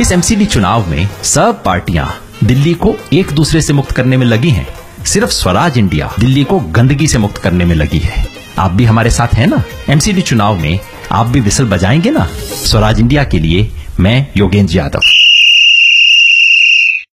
इस एमसीडी चुनाव में सब पार्टियाँ दिल्ली को एक दूसरे से मुक्त करने में लगी हैं। सिर्फ़ स्वराज इंडिया दिल्ली को गंदगी से मुक्त करने में लगी है। आप भी हमारे साथ हैं ना? एमसीडी चुनाव में आप भी विसल बजाएँगे ना? स्वराज इंडिया के लिए मैं योगेंद्र यादव।